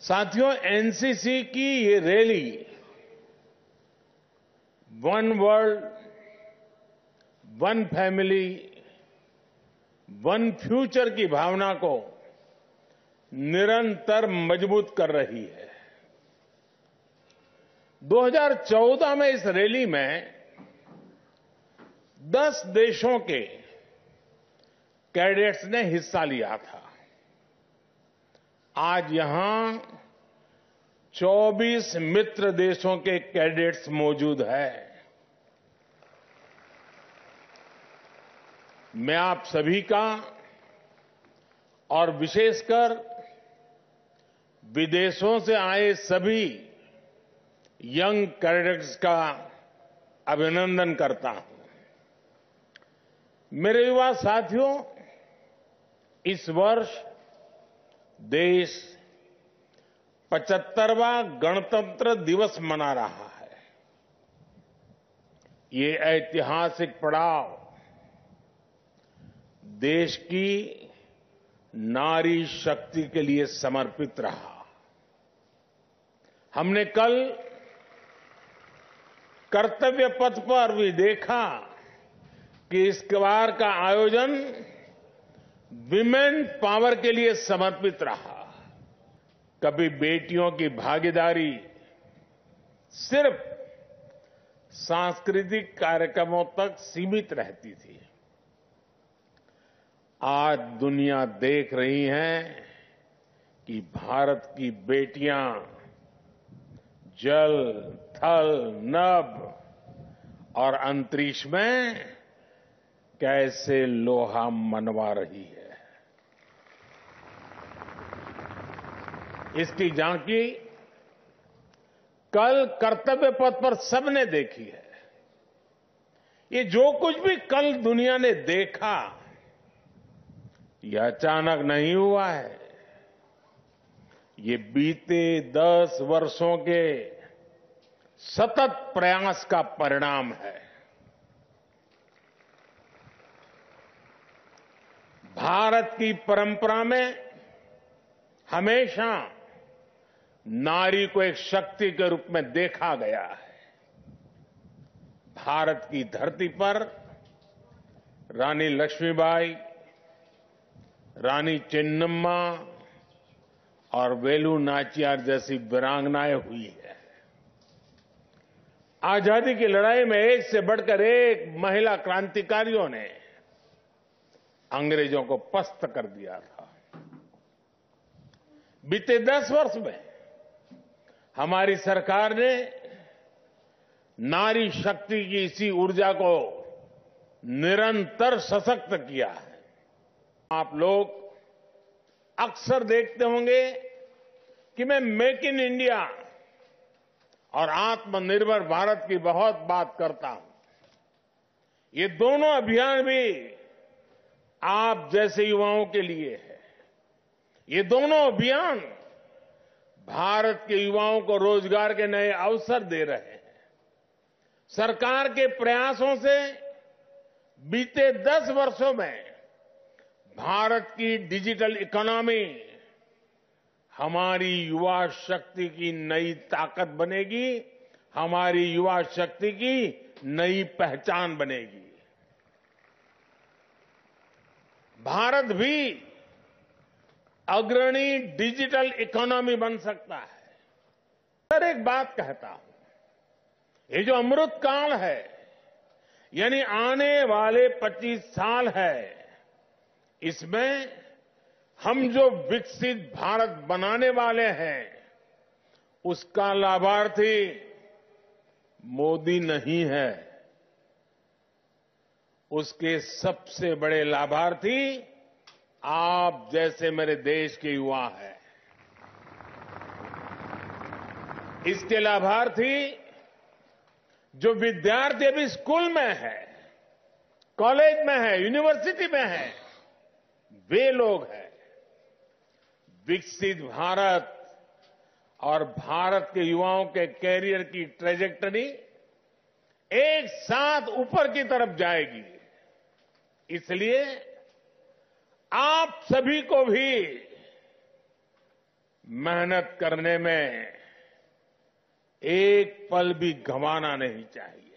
साथियों एनसीसी की ये rally one world one family one future की भावना को निरंतर मज़बूत कर रही है। 2014 में इस रैली में 10 देशों के कैडेट्स ने हिस्सा लिया था। आज यहाँ 24 मित्र देशों के कैडेट्स मौजूद हैं। मैं आप सभी का और विशेषकर विदेशों से आए सभी यंग कैडेट्स का अभिनंदन करता हूँ। मेरे युवा साथियों, इस वर्ष देश पचहत्तरवां गणतंत्र दिवस मना रहा है। ये ऐतिहासिक पड़ाव देश की नारी शक्ति के लिए समर्पित रहा। हमने कल कर्तव्य पथ पर भी देखा कि इस बार का आयोजन विमेन पावर के लिए समर्पित रहा। कभी बेटियों की भागीदारी सिर्फ़ सांस्कृतिक कार्यक्रमों तक सीमित रहती थी। आज दुनिया देख रही है कि भारत की बेटियाँ जल, थल, नभ और अंतरिक्ष में कैसे लोहा मनवा रही है। इसकी झांकी कल कर्तव्य पथ पर सबने देखी है। ये जो कुछ भी कल दुनिया ने देखा, यह अचानक नहीं हुआ है। ये बीते दस वर्षों के सतत प्रयास का परिणाम है। भारत की परंपरा में हमेशा नारी को एक शक्ति के रूप में देखा गया है। भारत की धरती पर रानी लक्ष्मीबाई, रानी चेन्नम्मा और वेलू नाचियार जैसी वीरांगनाएँ हुई है। आज़ादी की लड़ाई में एक से बढ़कर एक महिला क्रांतिकारियों ने अंग्रेज़ों को पस्त कर दिया था। बीते दस वर्ष में हमारी सरकार ने नारी शक्ति की इसी ऊर्जा को निरंतर सशक्त किया है। आप लोग अक्सर देखते होंगे कि मैं मेक इन इंडिया और आत्मनिर्भर भारत की बहुत बात करता हूँ। ये दोनों अभियान भी आप जैसे युवाओं के लिए है। ये दोनों अभियान भारत के युवाओं को रोज़गार के नए अवसर दे रहे हैं। सरकार के प्रयासों से बीते दस वर्षों में भारत की डिजिटल इकोनॉमी हमारी युवा शक्ति की नई ताकत बनेगी, हमारी युवा शक्ति की नई पहचान बनेगी। भारत भी अग्रणी डिजिटल इकोनॉमी बन सकता है। सर एक बात कहता हूँ, ये जो अमृत काल है, यानी आने वाले 25 साल है, इसमें हम जो विकसित भारत बनाने वाले हैं, उसका लाभार्थी मोदी नहीं है। उसके सबसे बड़े लाभार्थी आप जैसे मेरे देश के युवा हैं। इसके लाभार्थी जो विद्यार्थी अभी स्कूल में है, कॉलेज में है, यूनिवर्सिटी में है, वे लोग हैं। विकसित भारत और भारत के युवाओं के कैरियर की ट्रेजेक्टरी एक साथ ऊपर की तरफ़ जाएगी। इसलिए आप सभी को भी मेहनत करने में एक पल भी गंवाना नहीं चाहिए।